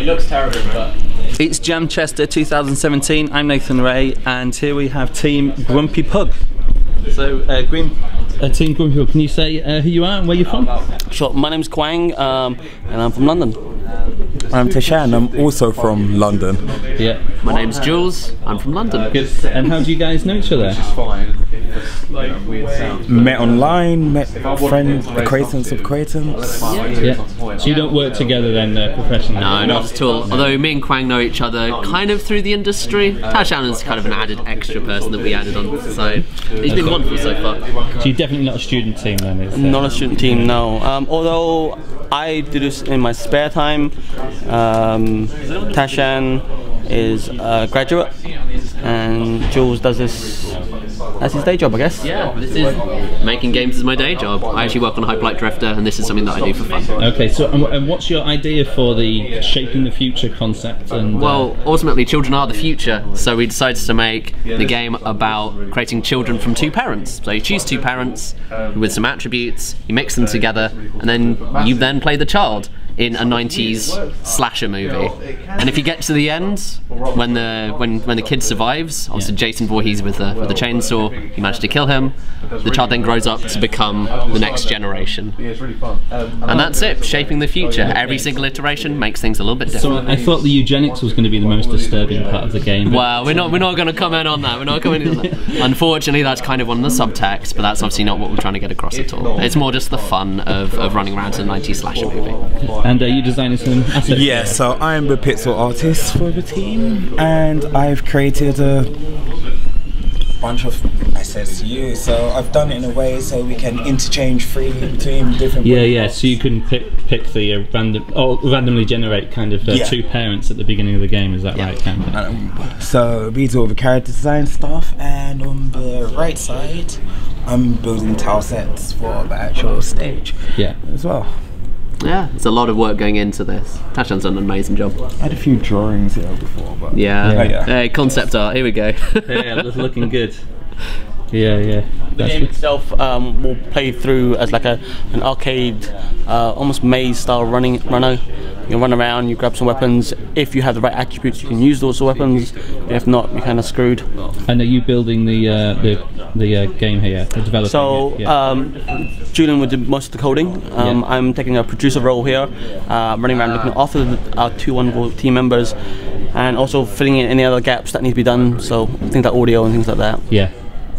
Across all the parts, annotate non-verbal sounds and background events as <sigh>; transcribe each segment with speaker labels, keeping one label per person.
Speaker 1: It looks terrible, but
Speaker 2: It's Jamchester 2017. I'm Nathan Rae, and here we have Team Grumpy Pup. So, uh, Green, uh, Team Grumpy Pup, can you say uh, who you are and where you're from?
Speaker 3: Sure, my name's Kwang, um, and I'm from London.
Speaker 4: I'm Tashan, I'm also from London.
Speaker 2: Yeah.
Speaker 5: My name's Jules. I'm from London.
Speaker 2: Good. And how do you guys know each other? <laughs>
Speaker 4: Met online, met friends, acquaintance of acquaintance.
Speaker 2: Yeah. So you don't work together then uh, professionally?
Speaker 5: No, not at all. Although me and Kwang know each other kind of through the industry. Tashannon's kind of an added extra person that we added on. So he's been wonderful so far.
Speaker 2: So you're definitely not a student team then, is
Speaker 3: Not a student team, no. Um, although I do this in my spare time. Um, Tashan is a graduate, and Jules does this as his day job, I guess.
Speaker 5: Yeah, this is making games is my day job. I actually work on Hyperlight Drifter, and this is something that I do for fun.
Speaker 2: Okay, so and, and what's your idea for the shaping the future concept? And uh,
Speaker 5: Well, ultimately, children are the future, so we decided to make the game about creating children from two parents. So you choose two parents with some attributes, you mix them together, and then you then play the child in a 90s slasher movie. And if you get to the end, when the when when the kid survives, obviously Jason Voorhees with the with the chainsaw, you manage to kill him. The child then grows up to become the next generation. And that's it, shaping the future. Every single iteration makes things a little bit different.
Speaker 2: so I thought the eugenics was going to be the most disturbing part of the game. but-
Speaker 5: Well, we're not we're not going to comment on that. We're not going. <laughs> Unfortunately, that's kind of one of the subtexts, but that's obviously not what we're trying to get across at all. It's more just the fun of, of running around in a 90s slasher movie.
Speaker 2: And uh, you designing some assets?
Speaker 4: Yeah, so I'm the pixel artist for the team, and I've created a bunch of assets to you. So I've done it in a way so we can interchange freely between different.
Speaker 2: Yeah, yeah.
Speaker 4: parts.
Speaker 2: So you can pick pick the uh, random or randomly generate kind of uh,
Speaker 4: Yeah.
Speaker 2: two parents at the beginning of the game. Is that
Speaker 5: Yeah.
Speaker 2: right? Kind of.
Speaker 4: Um, so these are all the character design stuff, and on the right side, I'm building tile sets for the actual stage
Speaker 2: Yeah.
Speaker 4: as well.
Speaker 5: Yeah, it's a lot of work going into this. Tashan's done an amazing job.
Speaker 4: I had a few drawings here before, but
Speaker 5: Yeah.
Speaker 4: Yeah, yeah.
Speaker 5: Hey, concept art. Here we go.
Speaker 2: yeah, that's looking good. <laughs> Yeah, yeah.
Speaker 3: The game itself um, will play through as like a an arcade, uh, almost maze style running runner. You can run around, you grab some weapons. If you have the right attributes, you can use those weapons. If not, you're kind of screwed.
Speaker 2: And are you building the uh, the the uh, game here? The developer.
Speaker 3: So um, Julian would do most of the coding. Um,
Speaker 2: Yeah.
Speaker 3: I'm taking a producer role here, uh, running around looking after our two wonderful team members, and also filling in any other gaps that need to be done. So things like audio and things like that.
Speaker 2: yeah.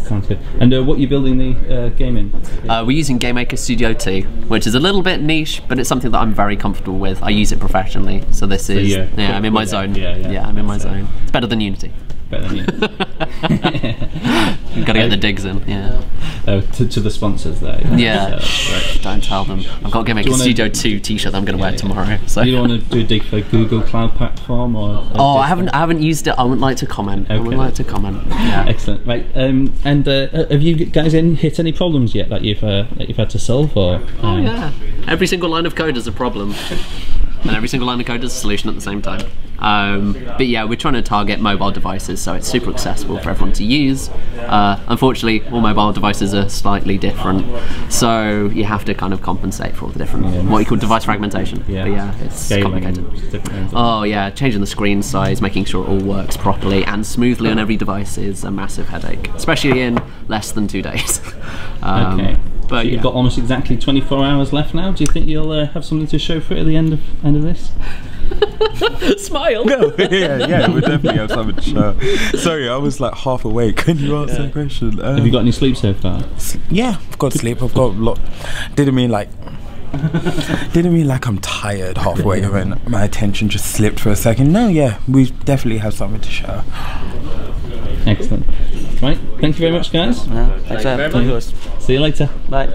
Speaker 2: Sounds good. And uh, what are you building the uh, game in?
Speaker 5: Uh, we're using GameMaker Studio 2, which is a little bit niche, but it's something that I'm very comfortable with. I use it professionally, so this is
Speaker 2: yeah,
Speaker 5: yeah, I'm in my
Speaker 2: yeah,
Speaker 5: zone.
Speaker 2: yeah, yeah.
Speaker 5: I'm in my zone. It's better than Unity.
Speaker 2: Better than you. <laughs> <laughs>
Speaker 5: You've got to get the digs in. Yeah.
Speaker 2: oh, to, to the sponsors there.
Speaker 5: Yeah.
Speaker 2: So, right. <sighs>
Speaker 5: Don't tell them. I've got to
Speaker 2: wanna-
Speaker 5: Studio 2 T-shirt that I'm going to wear tomorrow. So.
Speaker 2: Do you want to do a dig for Google Cloud Platform or?
Speaker 5: Oh, I haven't. I haven't used it. I wouldn't like to comment. I would
Speaker 2: Okay.
Speaker 5: like to comment. Yeah.
Speaker 2: Excellent. Right. Um, and uh, have you guys in, hit any problems yet that you've uh, that you've had to solve or?
Speaker 5: Oh
Speaker 2: um,
Speaker 5: yeah. Every single line of code is a problem, and every single line of code is a solution at the same time. Um, but yeah, we're trying to target mobile devices, so it's super accessible for everyone to use. Uh, unfortunately, all mobile devices are slightly different, so you have to kind of compensate for all the different what you call device fragmentation.
Speaker 2: Yeah.
Speaker 5: But yeah, it's
Speaker 2: Scaling
Speaker 5: complicated. Oh yeah, changing the screen size, making sure it all works properly and smoothly on every device is a massive headache, especially in less than two days. <laughs> um,
Speaker 2: Okay.
Speaker 5: But
Speaker 2: so you've
Speaker 5: yeah.
Speaker 2: got almost exactly 24 hours left now. Do you think you'll uh, have something to show for it at the end of end of this? <laughs> <laughs>
Speaker 5: smile. <laughs>
Speaker 4: yeah, yeah, we definitely have something to show. Sorry, I was like half awake. Can you answer the question? Um,
Speaker 2: Have you got any sleep so far?
Speaker 4: Yeah, I've got sleep. I've got a lot. Didn't mean like. Didn't mean like I'm tired halfway when my attention just slipped for a second. No, yeah, we definitely have something to show.
Speaker 2: Excellent. Right. Thank you very much, guys.
Speaker 3: Yeah, thanks, for having us.
Speaker 2: See you later.
Speaker 3: Bye.